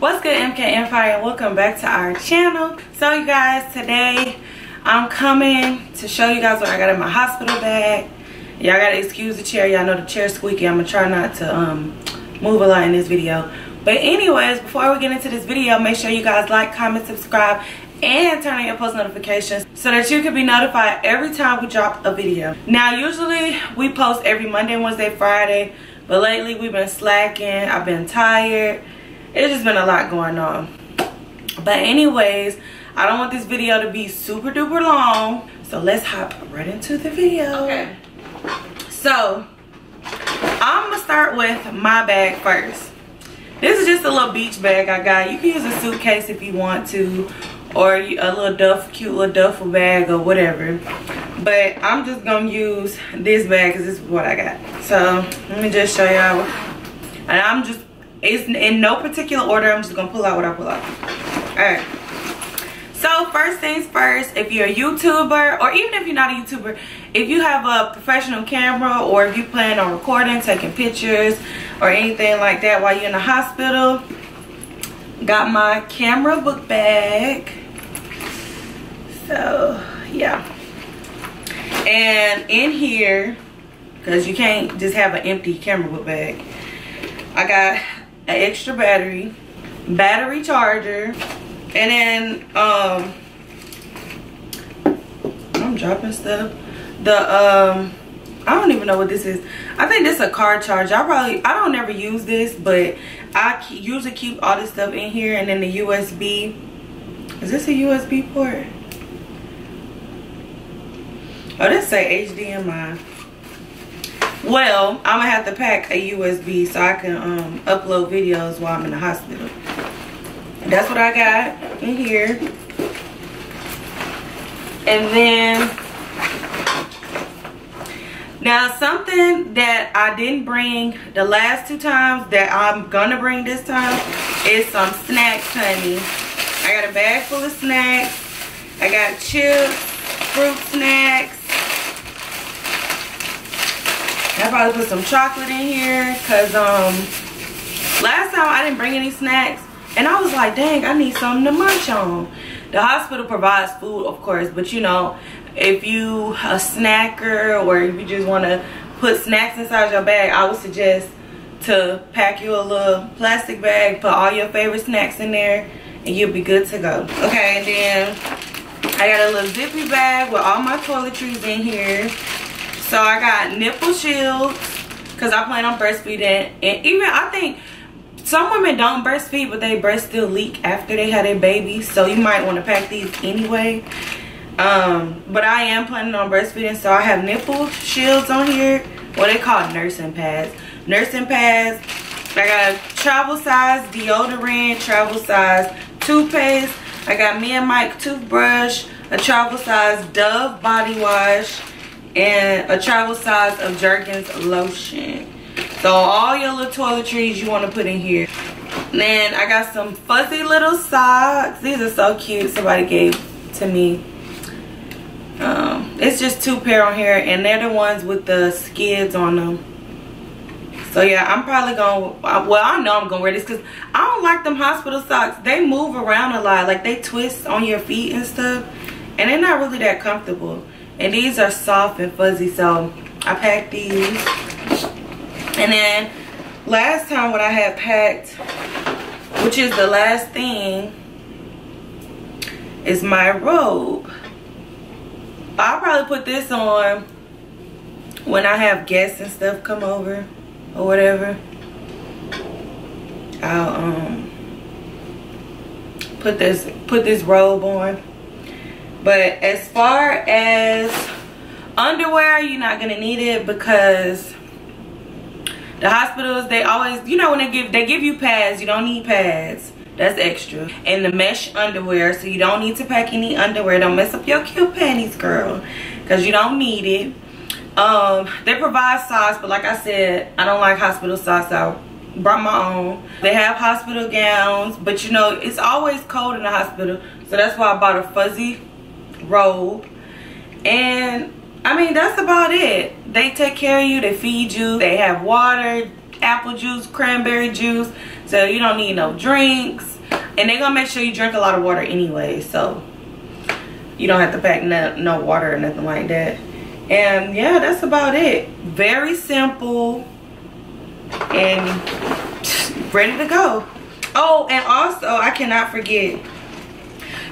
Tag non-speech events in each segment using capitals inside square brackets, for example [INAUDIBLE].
what's good mk empire? Welcome back to our channel. So you guys today i'm coming to show you guys what i got in my hospital bag. Y'all gotta excuse the chair. Y'all know the chair squeaky. I'm gonna try not to um move a lot in this video. But anyways before we get into this video make sure you guys like comment subscribe and turn on your post notifications so that you can be notified every time we drop a video. Now usually we post every monday wednesday friday but lately we've been slacking. I've been tired it's just been a lot going on. But anyways i don't want this video to be super duper long. So let's hop right into the video. Okay. So i'm gonna start with my bag first. This is just a little beach bag i got. You can use a suitcase if you want to or a little duff cute little duffel bag or whatever. But i'm just gonna use this bag because this is what i got. So let me just show y'all. And i'm just it's in no particular order. I'm just gonna pull out what I pull out. All right. So first things first, if you're a YouTuber or even if you're not a YouTuber, if you have a professional camera or if you plan on recording, taking pictures or anything like that while you're in the hospital, got my camera book bag. So yeah. And in here, because you can't just have an empty camera book bag, I got an extra battery, battery charger, and then um I'm dropping stuff. The um I don't even know what this is. I think this is a car charger. I probably I don't ever use this, but I usually keep all this stuff in here and then the USB. Is this a USB port? Oh, this say HDMI. Well, I'm gonna have to pack a USB so I can um, upload videos while I'm in the hospital. That's what I got in here. And then, now something that I didn't bring the last two times that I'm gonna bring this time is some snacks, honey. I got a bag full of snacks. I got chips, fruit snacks, I probably put some chocolate in here because um last time I didn't bring any snacks and I was like, dang, I need something to munch on. The hospital provides food, of course, but you know, if you a snacker or if you just want to put snacks inside your bag, I would suggest to pack you a little plastic bag, put all your favorite snacks in there, and you'll be good to go. Okay, and then I got a little zippy bag with all my toiletries in here. So I got nipple shields because I plan on breastfeeding. And even I think some women don't breastfeed, but they breast still leak after they had a baby. So you might want to pack these anyway. Um, but I am planning on breastfeeding. So I have nipple shields on here. What they call nursing pads. Nursing pads. I got a travel size deodorant, travel size toothpaste. I got me and Mike toothbrush, a travel size Dove body wash, and a travel size of Jergens lotion. So all your little toiletries you want to put in here. then I got some fuzzy little socks. These are so cute. Somebody gave to me. Um, it's just two pair on here and they're the ones with the skids on them. So yeah, I'm probably going to, well, I know I'm going to wear this because I don't like them hospital socks. They move around a lot. Like they twist on your feet and stuff. And they're not really that comfortable and these are soft and fuzzy so I packed these. And then last time what I had packed which is the last thing is my robe. I'll probably put this on when I have guests and stuff come over or whatever. I'll um put this put this robe on but as far as underwear you're not gonna need it because the hospitals they always you know when they give they give you pads you don't need pads. That's extra. And the mesh underwear so you don't need to pack any underwear. Don't mess up your cute panties girl because you don't need it. Um they provide socks but like i said i don't like hospital socks. I brought my own. They have hospital gowns but you know it's always cold in the hospital so that's why i bought a fuzzy robe and i mean that's about it they take care of you they feed you they have water apple juice cranberry juice so you don't need no drinks. And they're gonna make sure you drink a lot of water anyway. So you don't have to pack no, no water or nothing like that. And yeah, that's about it. Very simple and [LAUGHS] ready to go. Oh, and also I cannot forget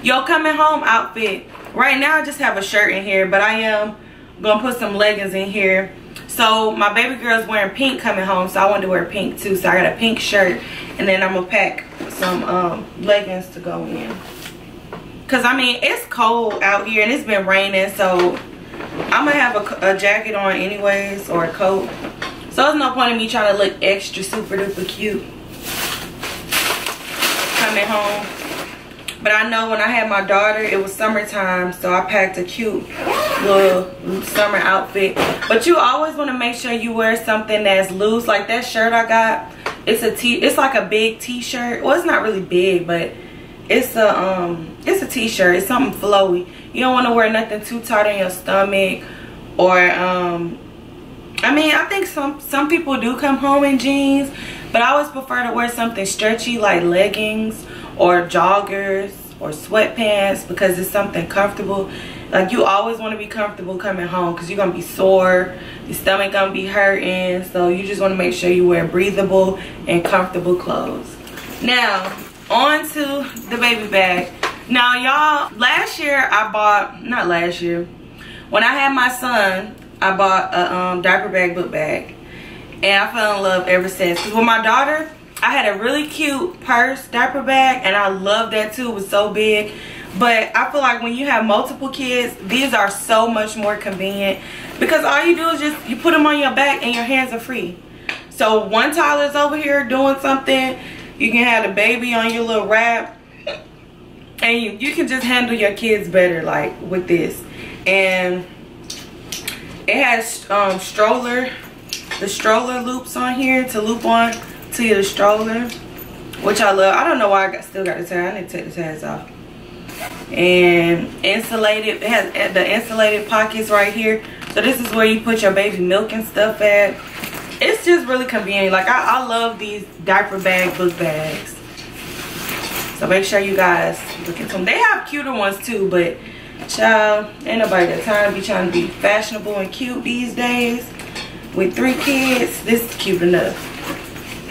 your coming home outfit. Right now I just have a shirt in here, but I am gonna put some leggings in here. So my baby girl's wearing pink coming home, so I want to wear pink too. So I got a pink shirt, and then I'm gonna pack some um, leggings to go in. Cause I mean it's cold out here and it's been raining, so I'm gonna have a, a jacket on anyways or a coat. So there's no point in me trying to look extra super duper cute coming home. But I know when I had my daughter, it was summertime, so I packed a cute little summer outfit. But you always want to make sure you wear something that's loose. Like that shirt I got, it's a t. It's like a big t-shirt. Well, it's not really big, but it's a um, it's a t-shirt. It's something flowy. You don't want to wear nothing too tight on your stomach, or um, I mean, I think some some people do come home in jeans, but I always prefer to wear something stretchy like leggings or joggers or sweatpants because it's something comfortable. Like you always want to be comfortable coming home because you're gonna be sore, your stomach gonna be hurting. So you just want to make sure you wear breathable and comfortable clothes. Now, on to the baby bag. Now, y'all, last year I bought, not last year, when I had my son, I bought a um, diaper bag book bag. And I fell in love ever since. Because with my daughter, I had a really cute purse diaper bag. And I love that too. It was so big. But I feel like when you have multiple kids, these are so much more convenient. Because all you do is just, you put them on your back and your hands are free. So one toddler's over here doing something. You can have the baby on your little wrap. And you, you can just handle your kids better like with this. And it has um, stroller, the stroller loops on here to loop on to your stroller, which I love. I don't know why I got, still got the tag. I need to take the tags off. And insulated, it has the insulated pockets right here. So this is where you put your baby milk and stuff at. It's just really convenient. Like I, I love these diaper bag book bags. So make sure you guys look into them. They have cuter ones too, but Child, ain't nobody got time to be trying to be fashionable and cute these days. With three kids, this is cute enough.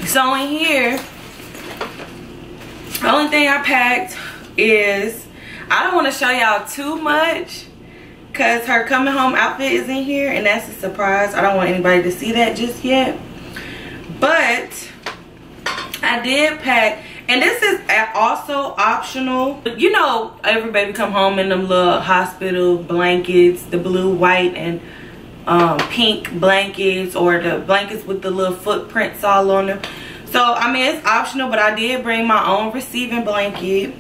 So in here, the only thing I packed is, I don't want to show y'all too much because her coming home outfit is in here and that's a surprise. I don't want anybody to see that just yet. But I did pack and this is also optional. You know, every baby come home in them little hospital blankets, the blue, white, and um, pink blankets or the blankets with the little footprints all on them. So, I mean, it's optional, but I did bring my own receiving blanket.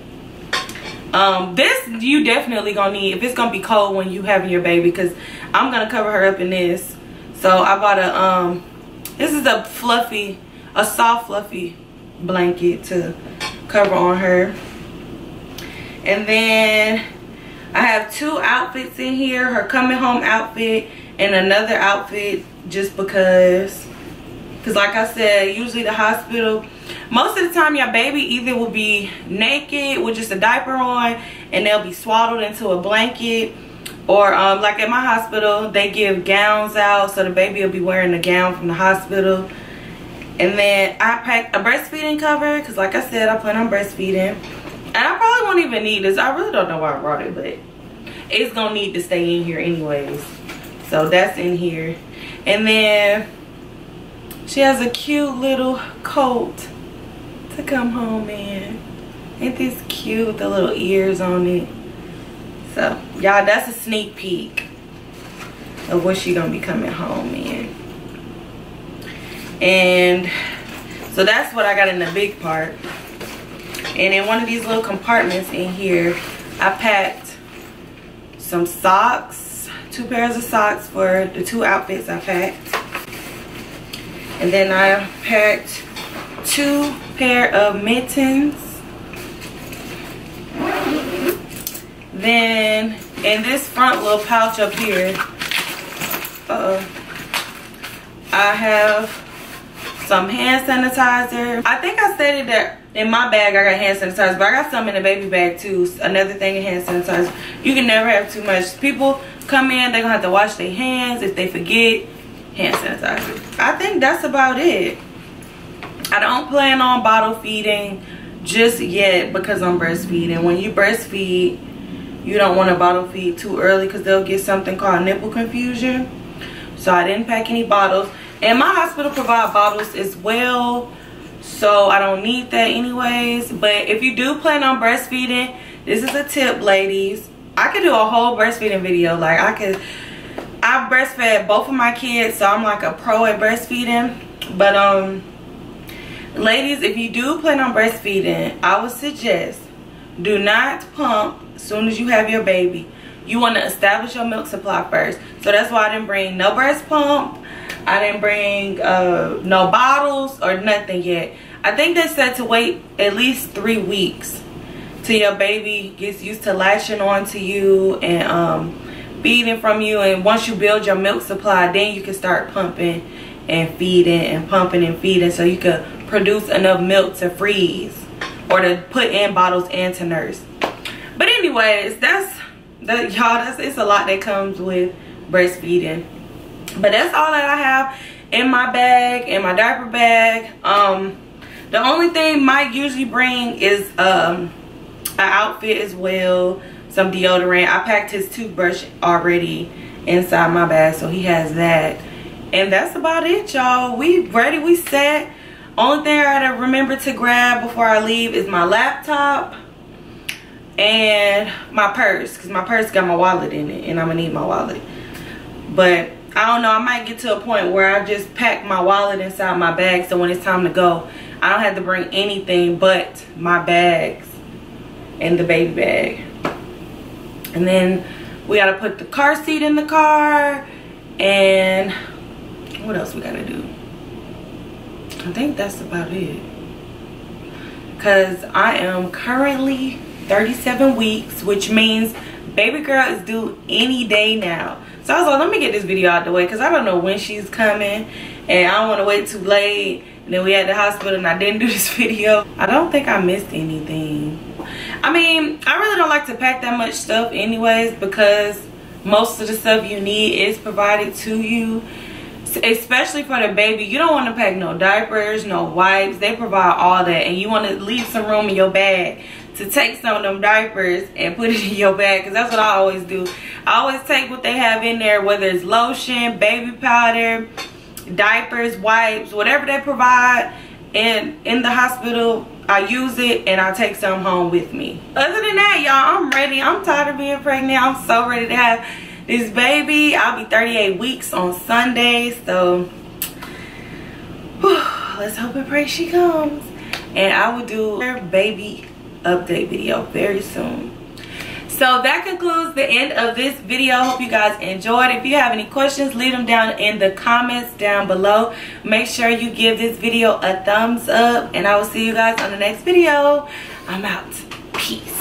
Um, this you definitely gonna need if it's gonna be cold when you having your baby because I'm gonna cover her up in this. So I bought a, um, this is a fluffy, a soft fluffy blanket to cover on her. And then I have two outfits in here. Her coming home outfit and another outfit just because. Because like I said, usually the hospital, most of the time your baby either will be naked with just a diaper on and they'll be swaddled into a blanket. Or um, like at my hospital, they give gowns out so the baby will be wearing a gown from the hospital and then I packed a breastfeeding cover because like I said, I plan on breastfeeding. And I probably won't even need this. I really don't know why I brought it, but it's to need to stay in here anyways. So that's in here. And then she has a cute little coat to come home in. Ain't this cute with the little ears on it? So, y'all, that's a sneak peek of what she gonna be coming home in and so that's what I got in the big part and in one of these little compartments in here I packed some socks two pairs of socks for the two outfits I packed. And then I packed two pair of mittens. Then in this front little pouch up here uh -oh, I have some hand sanitizer. I think I stated that in my bag I got hand sanitizer, but I got some in the baby bag too. Another thing in hand sanitizer. You can never have too much. People come in, they're gonna have to wash their hands if they forget hand sanitizer. I think that's about it. I don't plan on bottle feeding just yet because I'm breastfeeding. When you breastfeed, you don't want to bottle feed too early because they'll get something called nipple confusion. So I didn't pack any bottles. And my hospital provide bottles as well. So I don't need that anyways. But if you do plan on breastfeeding, this is a tip, ladies. I could do a whole breastfeeding video. Like I could, I breastfed both of my kids. So I'm like a pro at breastfeeding. But um, ladies, if you do plan on breastfeeding, I would suggest do not pump as soon as you have your baby. You want to establish your milk supply first. So that's why I didn't bring no breast pump I didn't bring uh, no bottles or nothing yet. I think they said to wait at least three weeks till your baby gets used to latching onto you and um, feeding from you. And once you build your milk supply, then you can start pumping and feeding and pumping and feeding so you can produce enough milk to freeze or to put in bottles and to nurse. But anyways, that's that y'all that's it's a lot that comes with breastfeeding but that's all that i have in my bag in my diaper bag. Um the only thing mike usually bring is um an outfit as well some deodorant. I packed his toothbrush already inside my bag so he has that. And that's about it y'all. We ready we set. Only thing i gotta remember to grab before i leave is my laptop and my purse because my purse got my wallet in it and i'm gonna need my wallet. But I don't know. I might get to a point where I just pack my wallet inside my bag so when it's time to go, I don't have to bring anything but my bags and the baby bag. And then we got to put the car seat in the car and what else we got to do? I think that's about it. Because I am currently 37 weeks, which means baby girl is due any day now. So I was like, let me get this video out the way because I don't know when she's coming and I don't want to wait too late. And then we at the hospital and I didn't [LAUGHS] do this video. I don't think I missed anything. I mean, I really don't like to pack that much stuff anyways because most of the stuff you need is provided to you. Especially for the baby. You don't want to pack no diapers, no wipes. They provide all that. And you want to leave some room in your bag to take some of them diapers and put it in your bag because that's what I always do. I always take what they have in there, whether it's lotion, baby powder, diapers, wipes, whatever they provide. And in the hospital, I use it and I take some home with me. Other than that, y'all, I'm ready. I'm tired of being pregnant. I'm so ready to have this baby. I'll be 38 weeks on Sunday. So, whew, let's hope and pray she comes. And I will do her baby update video very soon. So that concludes the end of this video. Hope you guys enjoyed. If you have any questions leave them down in the comments down below. Make sure you give this video a thumbs up and i will see you guys on the next video. I'm out. Peace